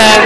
and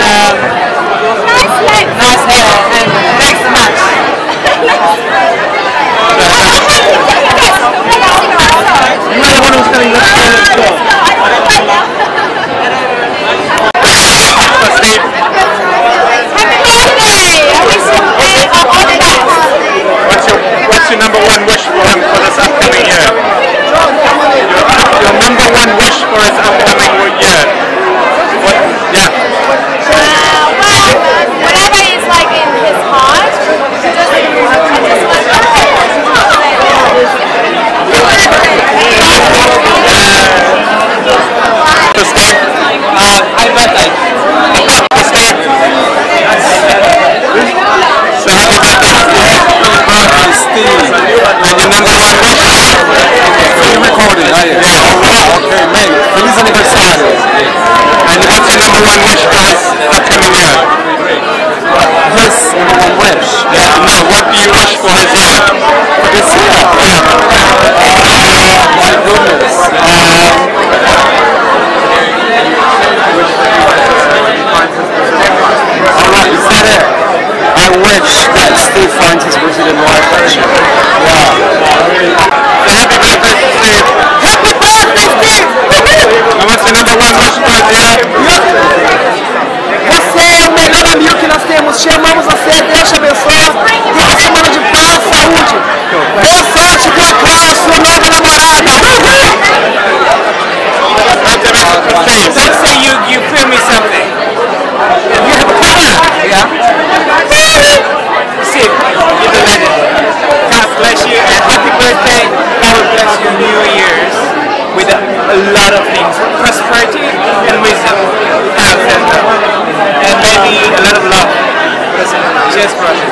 Cheers, brother.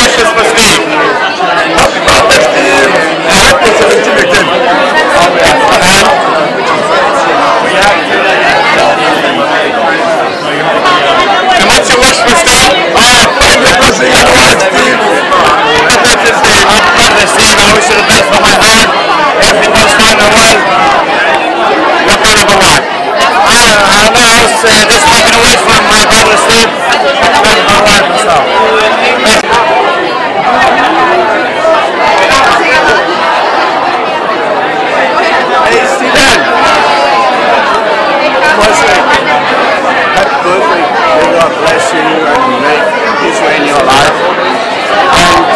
Wishes for Steve. Happy birthday, Steve. I hope it's a legitimate And what's your wish for Steve? Oh, find your Brazilian wife, Steve. Happy birthday, Steve. Happy birthday, Steve. I wish you the best from my heart. Everything goes fine in the world. What kind of a wife? I, I don't know. I was uh, just taken away from my brother Steve. That's my wife and stuff. Hey, Steven. Firstly, happy birthday. May God bless you and make His way in your life. And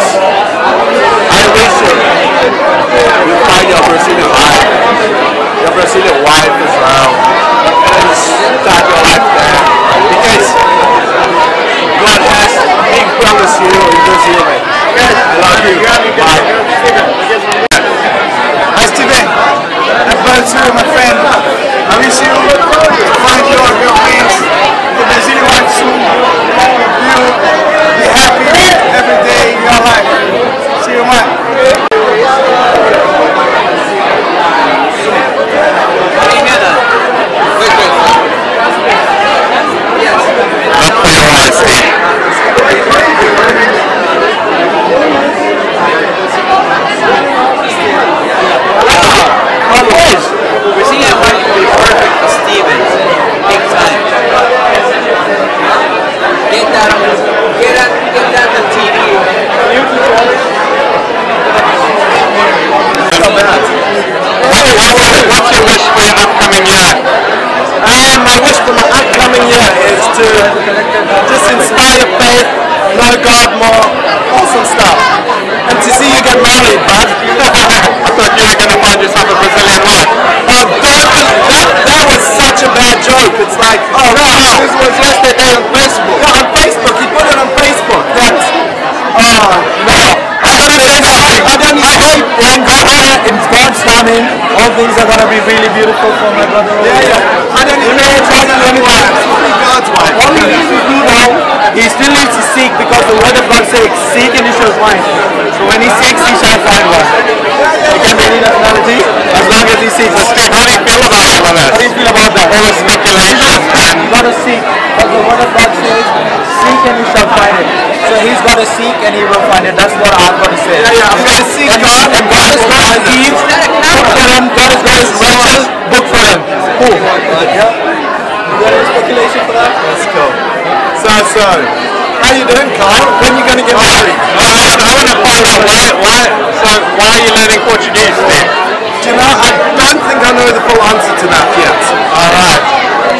I wish you you find your Brazilian wife, your Brazilian wife as well, and start your life there. Because God has big promise you in Brazil. man. I love you. Bye. Hi, Steven. Happy birthday, my friend. I wish you find your girlfriend, your Brazilian wife soon. You be happy every day in your life. See you, man. Look for your eyes, Steve. Brazilian wife will be perfect for Stevens. Big time. Get that on get that get that on TV. What's your wish for your upcoming year? Um, my wish for my upcoming year is to inspire faith, know God more, awesome stuff. And to see you get married, bud. I thought you were going to find yourself a Brazilian wife. Oh, that, that was such a bad joke. It's like, oh, no, this was yesterday on Facebook. Yeah, on Facebook. He put it on Facebook. That's, oh, no. I don't know. I don't I hope when in God's timing, all things are going to be really beautiful for my brother. Yeah, yeah. I don't need to you anyone. God's wife. Needs do now, he still needs to seek because the word of God says, seek and you shall find. So when he seeks, he shall find one. He can be any nationality as long as he seeks. How do you feel about all of How do you feel about that? All the speculation You gotta seek. Because the word of God says, seek and you shall find it. So he's got to seek and he will find it. That's what I've got to say. Yeah, yeah, I'm going to seek God and God is going to give. God is going to riches. Book for him. Cool. You got any speculation for that? That's cool. So, so, how you doing, Karl? When are you going to get married? I want to find out why, why, so why are you learning Portuguese then? Do you know, I don't think I know the full answer to that yet. Alright.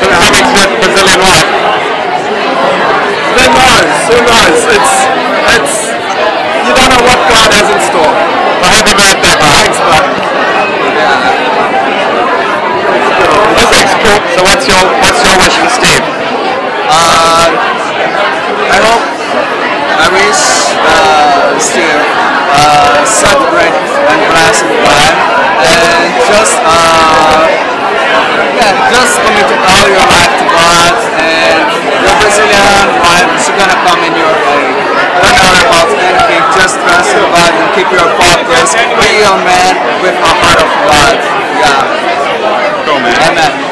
So it's having to Brazilian wife. Who knows? Who knows? It's, it's, you don't know what God has in store. Well, happy birthday, bro. Thanks, bud. Thanks, cool. So what's your, what's your wish for Steve? Uh, I hope Wish uh, Steve uh, great and blessed life and just uh, yeah, just commit all your life to God and your Brazilian wife is gonna come in your way. Don't worry about anything, just trust in God and keep your focus. Be a man with a heart of God. Yeah. Cool, man. Amen.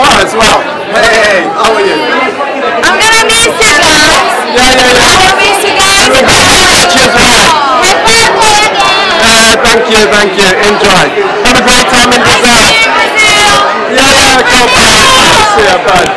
Oh, are as well. Hey, hey, how are you? I'm gonna miss you guys. Yeah, yeah, yeah. I will miss you guys. Gonna you as well. Happy birthday again. Uh, thank you, thank you. Enjoy. Have a great time in Brazil. See you in Brazil. Yeah, yeah, go, bye. See ya, bye.